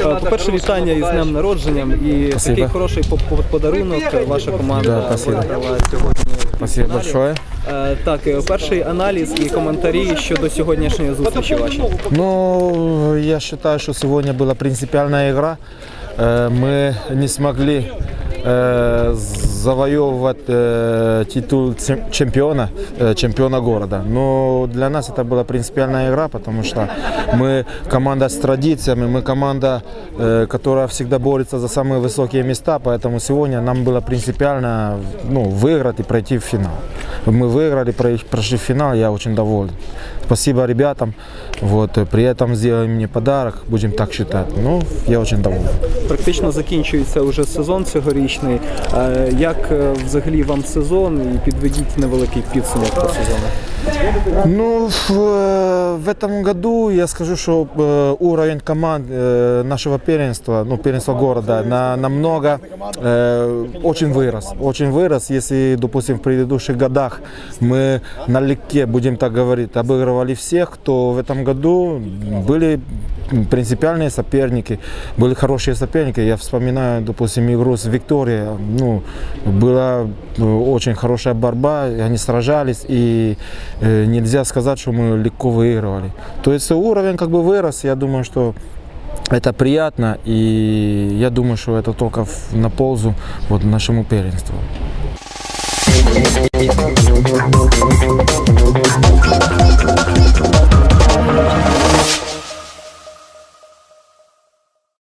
Е, По-перше, вітання із днем народженням і Спасибо. такий хороший по- по- подарунок ваша команда Да, спасибо. виграла сьогодні. Спасибо в фіналі. большое. Е, Так, е, перший аналіз і коментарі щодо сьогоднішньої зустрічі ваші. Ну, я считаю, что сегодня была принципиальная игра. Э, Мы не смогли э, завоевывать э, титул чем- чемпиона, э, чемпиона города. Но для нас это была принципиальная игра, потому что мы команда с традициями, мы команда, э, которая всегда борется за самые высокие места, поэтому сегодня нам было принципиально ну, выиграть и пройти в финал. Мы выиграли, про- прошли в финал, я очень доволен Спасибо ребятам. Вот, э, при этом сделали мне подарок, будем так считать. Ну, я очень доволен. Практично закінчується вже сезон цьогорічний. Е, Як е, взагалі вам сезон і підведіть невеликий підсумок по сезону? Ну, в, э, в этом году я скажу, что э, уровень команд э, нашего первенства, ну, первенства города, на, намного э, очень вырос. Очень вырос. Если, допустим, в предыдущих годах мы налегке, будем так говорить, обыгрывали всех, то в этом году были принципиальные соперники, были хорошие соперники. Я вспоминаю, допустим, игру с Викторией. Ну, была э, очень хорошая борьба, они сражались, и э, нельзя сказать, что мы легко выигрывали. То есть уровень как бы вырос, я думаю, что это приятно, и я думаю, что это только на пользу вот, нашему первенству.